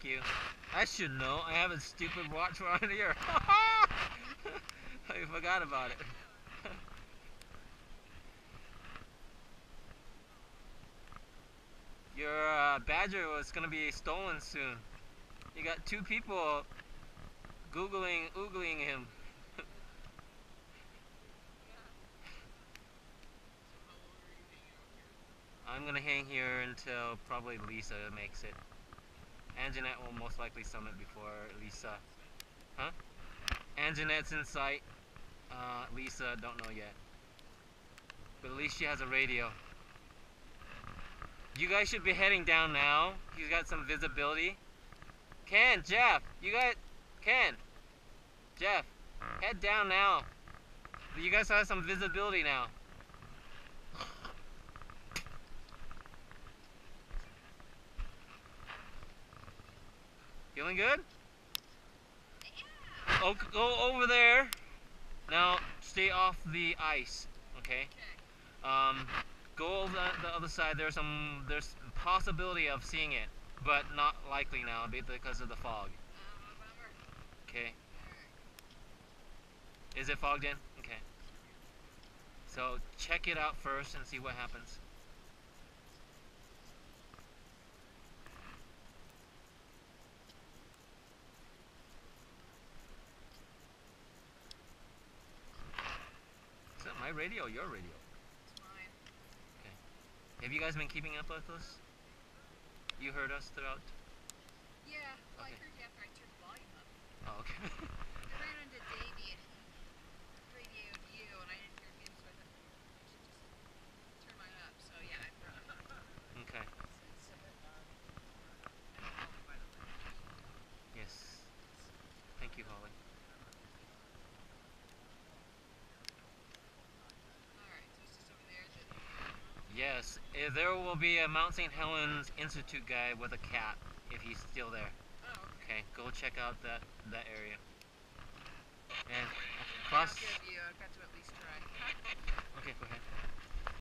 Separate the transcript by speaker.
Speaker 1: Thank you. I should know. I have a stupid watch around here. I forgot about it. Your uh, badger was gonna be stolen soon. You got two people googling, oogling him. I'm gonna hang here until probably Lisa makes it. Anjanette will most likely summit before Lisa. Huh? Anjanette's in sight. Uh, Lisa, don't know yet. But at least she has a radio. You guys should be heading down now. You got some visibility. Ken, Jeff, you got Ken, Jeff, head down now. You guys have some visibility now. Feeling good? Oh, go over there. Now, stay off the ice, okay? Um, go over the, the other side. There's some, there's possibility of seeing it, but not likely now because of the fog. Okay. Is it fogged in? Okay. So check it out first and see what happens. My radio or your radio?
Speaker 2: It's mine.
Speaker 1: Have you guys been keeping up with us? You heard us throughout?
Speaker 2: Yeah, well, I heard you after I turned the volume up.
Speaker 1: Oh, okay.
Speaker 2: I ran into Davey and he radioed you, and I didn't hear him, so I thought I should just turn mine up. So yeah, I heard it.
Speaker 1: okay.
Speaker 2: It's, uh, I'm Holly, by the way.
Speaker 1: Yes. Thank you, Holly.
Speaker 2: Alright, so it's just over there that
Speaker 1: Yes, eh, there will be a Mount St. Helens Institute guy with a cat if he's still there.
Speaker 2: Oh, okay.
Speaker 1: Go check out that that area. And plus,
Speaker 2: give you, I've got to at least try.
Speaker 1: okay, go ahead.